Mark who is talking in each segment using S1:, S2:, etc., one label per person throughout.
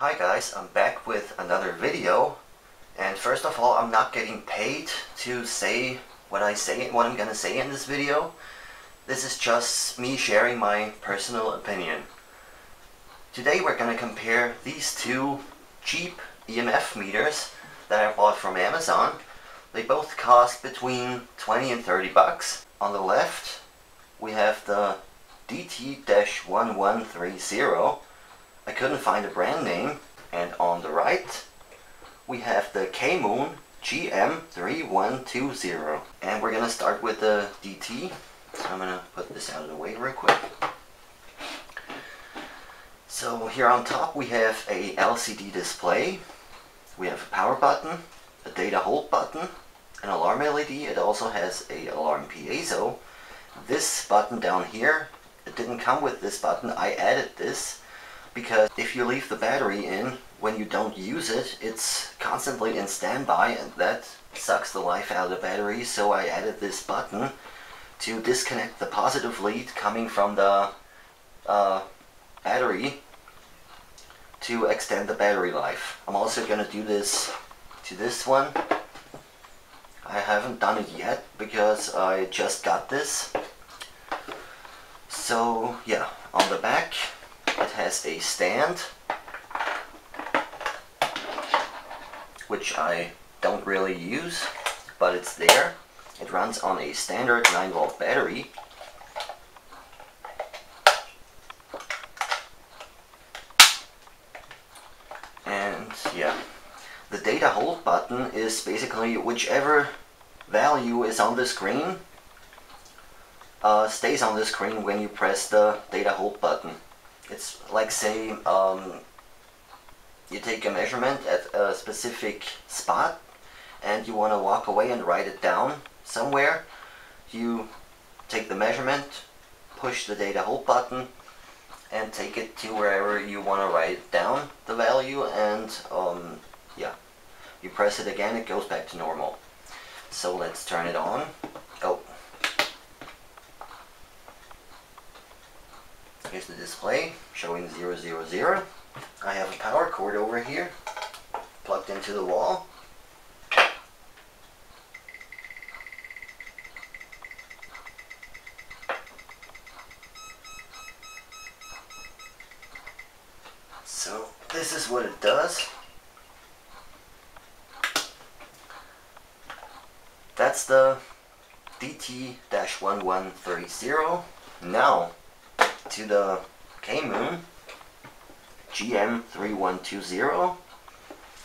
S1: Hi guys, I'm back with another video and first of all I'm not getting paid to say what I say what I'm gonna say in this video. This is just me sharing my personal opinion. Today we're gonna compare these two cheap EMF meters that I bought from Amazon. They both cost between 20 and 30 bucks. On the left we have the DT-1130 I couldn't find a brand name. And on the right, we have the K-Moon GM3120. And we're gonna start with the DT. So I'm gonna put this out of the way real quick. So here on top we have a LCD display. We have a power button, a data hold button, an alarm LED. It also has a alarm piezo. This button down here, it didn't come with this button. I added this because if you leave the battery in when you don't use it, it's constantly in standby and that sucks the life out of the battery. So I added this button to disconnect the positive lead coming from the uh, battery to extend the battery life. I'm also going to do this to this one. I haven't done it yet because I just got this. So yeah, on the back it has a stand, which I don't really use, but it's there. It runs on a standard 9 volt battery. And yeah, the data hold button is basically whichever value is on the screen uh, stays on the screen when you press the data hold button. It's like say um, you take a measurement at a specific spot and you want to walk away and write it down somewhere. You take the measurement, push the data hold button and take it to wherever you want to write down the value and um, yeah, you press it again, it goes back to normal. So let's turn it on. Here's the display showing 000. I have a power cord over here plugged into the wall. So this is what it does. That's the DT-1130. Now, to the K-Moon GM3120.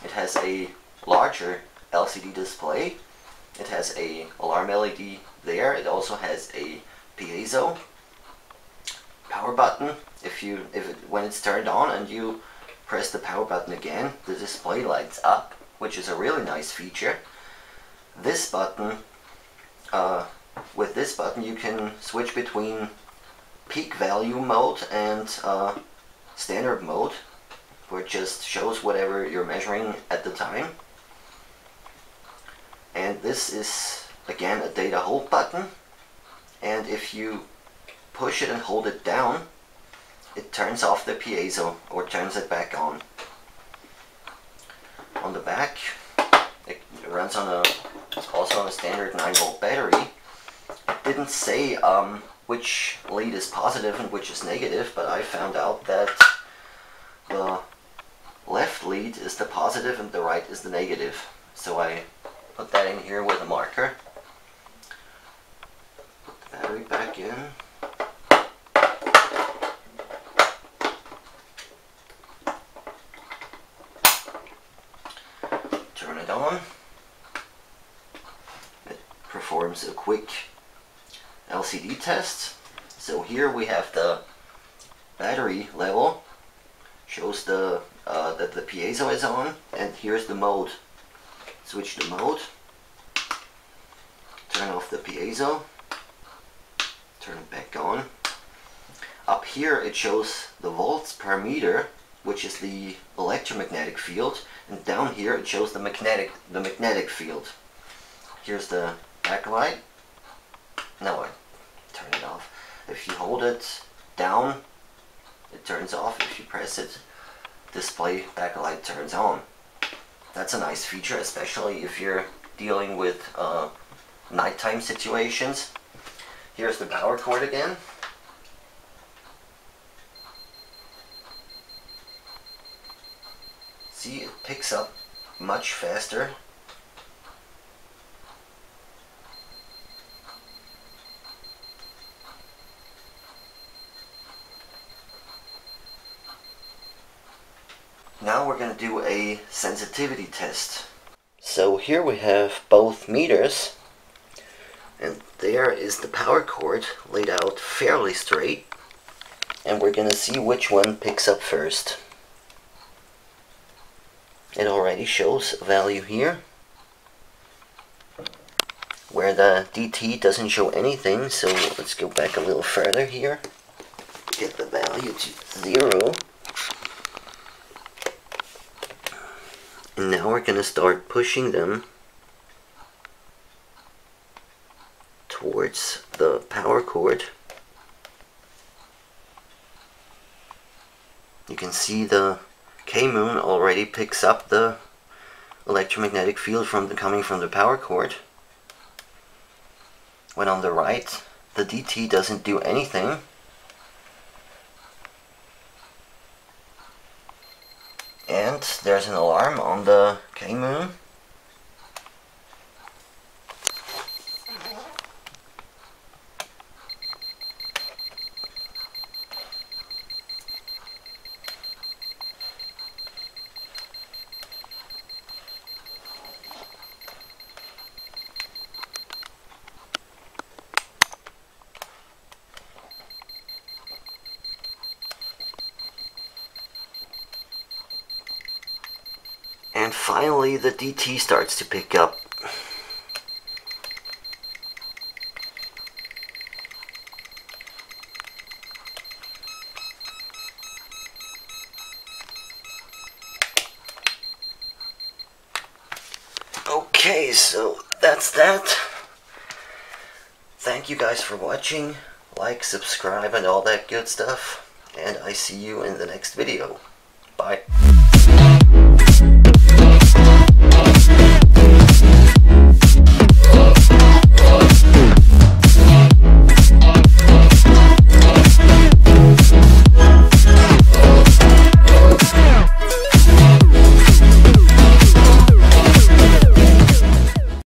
S1: It has a larger LCD display. It has a alarm LED there. It also has a piezo power button. If you if it, when it's turned on and you press the power button again, the display lights up, which is a really nice feature. This button, uh, with this button you can switch between peak value mode and uh, standard mode which just shows whatever you're measuring at the time. And this is again a data hold button. And if you push it and hold it down it turns off the piezo or turns it back on. On the back it runs on a also on a standard 9 volt battery. It didn't say um, which lead is positive and which is negative, but I found out that the left lead is the positive and the right is the negative. So I put that in here with a marker. Put the battery back in. Turn it on. It performs a quick LCD test. So here we have the battery level, shows the uh, that the piezo is on, and here's the mode. Switch the mode, turn off the piezo, turn it back on. Up here it shows the volts per meter, which is the electromagnetic field, and down here it shows the magnetic the magnetic field. Here's the backlight. Now I turn it off. If you hold it down, it turns off. If you press it display backlight turns on. That's a nice feature, especially if you're dealing with uh, nighttime situations. Here's the power cord again. See, it picks up much faster. Now we're going to do a sensitivity test. So here we have both meters and there is the power cord laid out fairly straight and we're going to see which one picks up first. It already shows a value here where the DT doesn't show anything so let's go back a little further here get the value to zero and now we're going to start pushing them towards the power cord you can see the K-Moon already picks up the electromagnetic field from the, coming from the power cord. When on the right, the DT doesn't do anything. And there's an alarm on the K-Moon. And finally the DT starts to pick up. Okay, so that's that. Thank you guys for watching. Like, subscribe, and all that good stuff. And I see you in the next video. Bye.